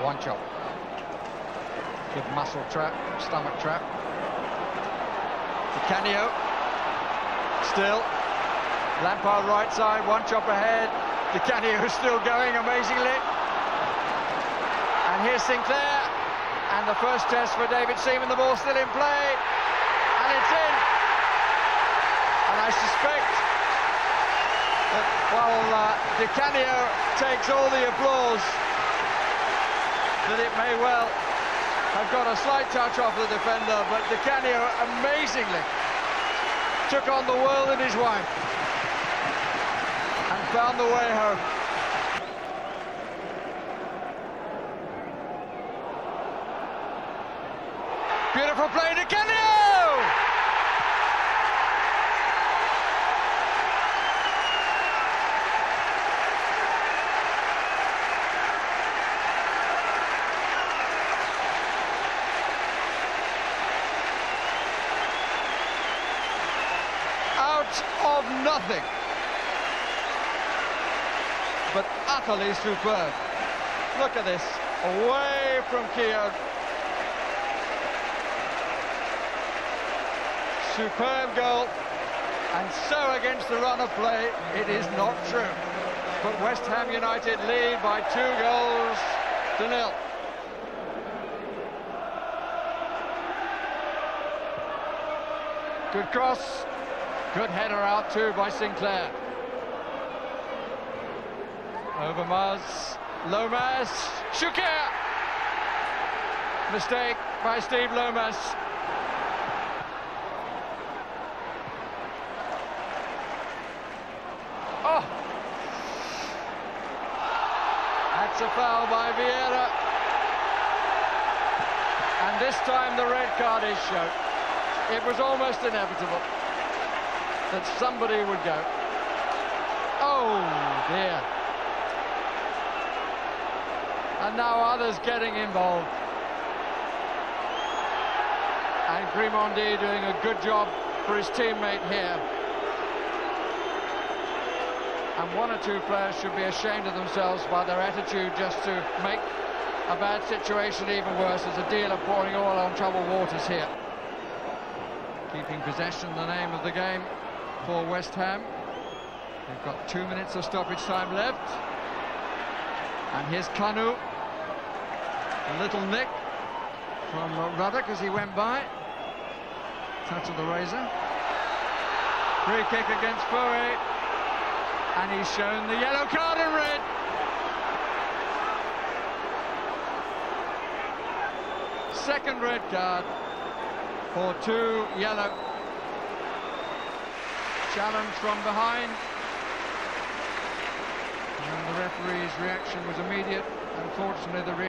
Wanchope. Good muscle trap, stomach trap. Di Canio. Still. Lampard right side, one chop ahead. Di Canio is still going amazingly. And here's Sinclair. And the first test for David Seaman, the ball still in play. And it's in. And I suspect that while uh, Di Canio takes all the applause, that it may well have got a slight touch off the defender, but Di Canio amazingly took on the world in his wife and found the way home. Beautiful play, Di Canio! Out of nothing. But utterly superb. Look at this. Away from Keown. Superb goal. And so against the run of play, it is not true. But West Ham United lead by two goals to nil. Good cross. Good header out too by Sinclair. Overmars. Lomas. Suker. Mistake by Steve Lomas. Oh! That's a foul by Vieira. And this time the red card is shown. It was almost inevitable that somebody would go. Oh dear. And now others getting involved. And Grimandi doing a good job for his teammate here. And one or two players should be ashamed of themselves by their attitude just to make a bad situation even worse. There's a deal of pouring oil on troubled waters here. Keeping possession, the name of the game for West Ham. They've got two minutes of stoppage time left. And here's Kanu. A little nick from Ruddock as he went by. Touch of the razor. Free kick against Foe. And he's shown the yellow card in red. Second red card for two yellow. Challenge from behind. And the referee's reaction was immediate. Unfortunately, the